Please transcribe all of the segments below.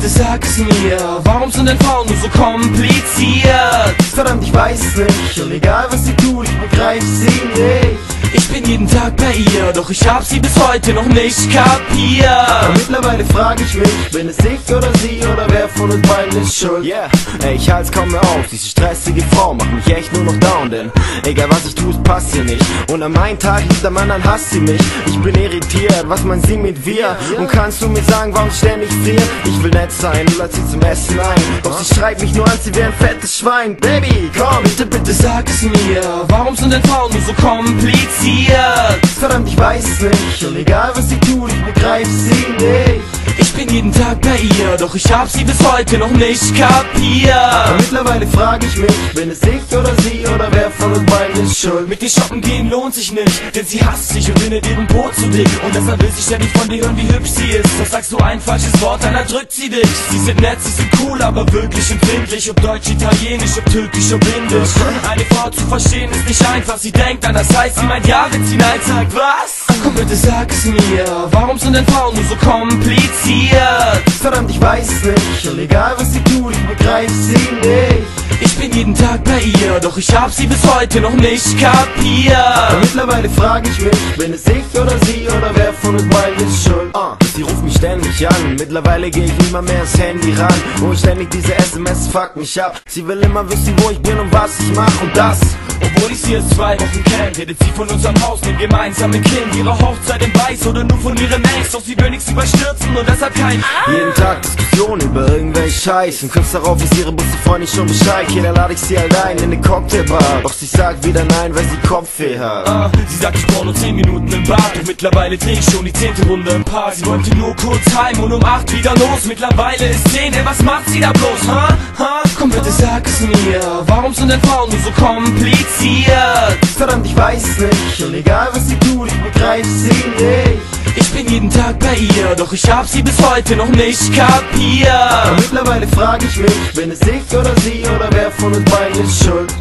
Bitte sag mir, warum sind denn Frauen so kompliziert? Verdammt, ich weiß es nicht Und egal was sie tut, ich begreif sie nicht Ich bin jeden Tag bei ihr, doch ich hab sie bis heute noch nicht Aber kapiert mittlerweile frage ich mich, bin es ich oder sie oder wer von uns beiden ist schuld? Yeah, ey, ich halt's kaum mehr auf. Diese stressige Frau macht mich echt nur noch down, denn egal was ich tue, es passt hier nicht. Und an meinem Tag liebt am anderen hasst sie mich. Ich bin irritiert, was man sie mit wir? Und kannst du mir sagen, warum ich ständig friere? Ich will nett sein und lad sie zum Essen ein. Doch sie schreit mich nur an, sie wäre ein fettes Schwein. Baby, komm, Bitte, bitte sag es mir, warum sind denn Frauen nur so kompliziert? Verdammt, ich weiß nicht. Und egal was sie tut, ich begreif sie nicht. Ich bin jeden Tag bei ihr, doch ich hab sie bis heute noch nicht Aber kapiert mittlerweile frage ich mich, bin es ich oder sie oder wer von schuld? Mit dir shoppen gehen lohnt sich nicht, denn sie hasst sich und findet ihren Po zu dick. Und deshalb will sie ständig von dir hören, wie hübsch sie ist. Doch sagst du ein falsches Wort, dann erdrückt sie dich. Sie sind nett, sie sind cool, aber wirklich empfindlich. Ob deutsch, italienisch, ob türkisch, ob indisch. Eine Frau zu verstehen ist nicht einfach, sie denkt an das heißt, sie meint ja, wenn sie nein sagt, was? Komm bitte sag es mir, warum sind denn Frauen nur so kompliziert? Verdammt, ich weiß es nicht Und egal was sie tut, ich begreif sie nicht Ich bin jeden Tag bei ihr, doch ich hab sie bis heute noch nicht kapiert. mittlerweile frage ich mich, bin es ich oder sie oder wer von uns beiden ist schuld? Ah, sie ruft mich ständig an. Mittlerweile gehe ich immer mehr ans Handy ran. Und ständig diese SMS fuck mich ab. Sie will immer wissen, wo ich bin und was ich mach und das. Obwohl ich sie erst zwei Wochen kenn, redet sie von unserem Haus, dem gemeinsamen Kind, ihrer Hochzeit im Weiß oder nur von ihrem Ex, doch sie will nichts überstürzen und deshalb kein Jeden Tag Diskussionen über irgendwelche Scheiß. Und kurz darauf ist ihre beste Freundin schon Bescheid. Jeder lade ich sie halt ein in eine Cocktailbar Doch sie sagt wieder nein, weil sie Kopfweh hat. Ah, Sie sagt, ich brauch nur 10 Minuten im Bad. Doch mittlerweile dreh ich schon die zehnte Runde im Paar. Sie wollte nur kurz heim und um 8 wieder los. Mittlerweile ist 10, ey, was macht sie da bloß, ha? ha? Komm bitte sag es mir, warum sind denn Frauen nur so kompliziert? Verdammt, ich weiß nicht Und egal was sie tut, ich begreif sie nicht Ich bin jeden Tag bei ihr, doch ich hab sie bis heute noch nicht Aber kapiert mittlerweile frage ich mich, bin es ich oder sie oder wer von uns beiden ist schuld?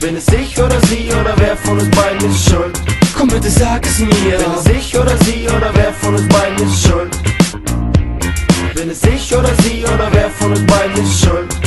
Bin es ich oder sie oder wer von uns beiden ist schuld? Komm bitte sag es mir Bin es ich oder sie oder wer von uns beiden ist schuld? Bin es ich oder sie oder wer von uns beiden ist schuld?